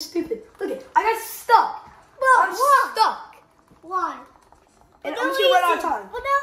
stupid. Look it, I got stuck. But I'm why? stuck. Why? And I'm no just gonna run out of time. For no.